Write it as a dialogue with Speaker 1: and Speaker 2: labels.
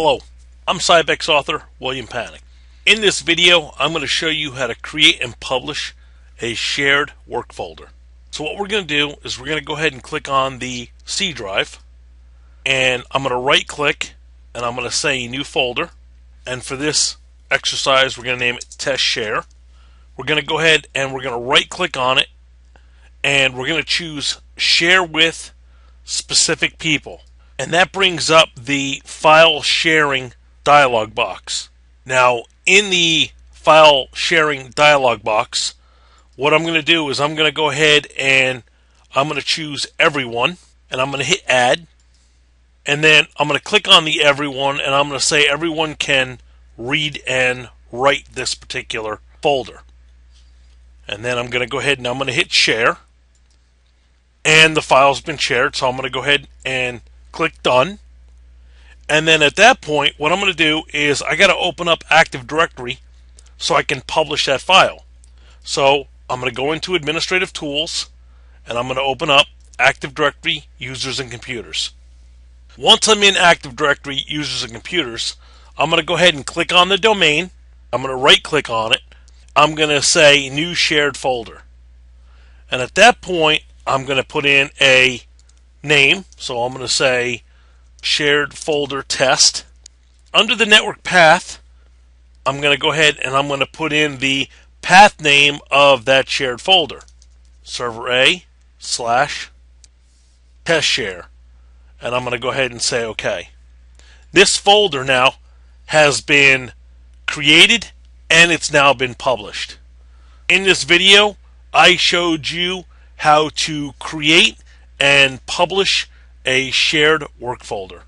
Speaker 1: Hello, I'm Sybex author William Panek. In this video, I'm going to show you how to create and publish a shared work folder. So what we're going to do is we're going to go ahead and click on the C drive and I'm going to right click and I'm going to say new folder and for this exercise we're going to name it test share. We're going to go ahead and we're going to right click on it and we're going to choose share with specific people and that brings up the file sharing dialog box. Now, in the file sharing dialog box, what I'm going to do is I'm going to go ahead and I'm going to choose everyone and I'm going to hit add. And then I'm going to click on the everyone and I'm going to say everyone can read and write this particular folder. And then I'm going to go ahead and I'm going to hit share. And the file's been shared, so I'm going to go ahead and click done. And then at that point, what I'm going to do is I got to open up Active Directory so I can publish that file. So I'm going to go into Administrative Tools and I'm going to open up Active Directory Users and Computers. Once I'm in Active Directory Users and Computers, I'm going to go ahead and click on the domain. I'm going to right click on it. I'm going to say New Shared Folder. And at that point, I'm going to put in a name. So I'm going to say shared folder test. Under the network path, I'm going to go ahead and I'm going to put in the path name of that shared folder. Server A slash test share. And I'm going to go ahead and say OK. This folder now has been created and it's now been published. In this video, I showed you how to create and publish a shared work folder.